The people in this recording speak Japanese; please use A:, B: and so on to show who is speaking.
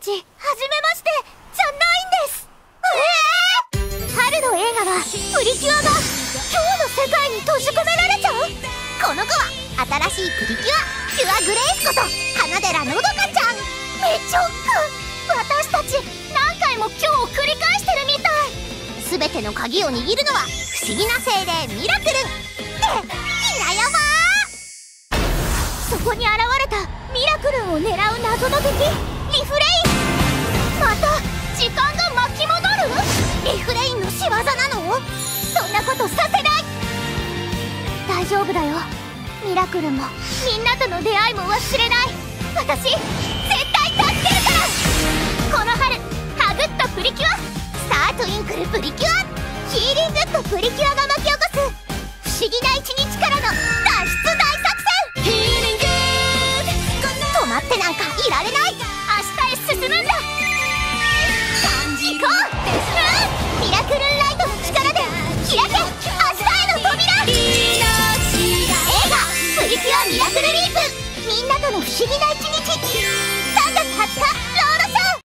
A: ちはじめましてじゃないんです。えー、春の映画はプリキュアが今日の世界に閉じ込められちゃう。この子は新しいプリキュアキュアグレースこと花寺のどかちゃん。めちょっく私たち何回も今日を繰り返してるみたい。全ての鍵を握るのは不思議な精霊ミラクル。ってひなやまそこに現れたミラクルを狙う謎の敵。フレインまた時間が巻き戻るリフレインの仕業なのそんなことさせない大丈夫だよミラクルもみんなとの出会いも忘れない私絶対助けるからこの春ハグッとプリキュアスタートゥインクルプリキュアヒーリングッドプリキュアが巻き起こす不思議な一日からの脱出大作戦ヒーリング止まってなんか。みんなとの不思議な一日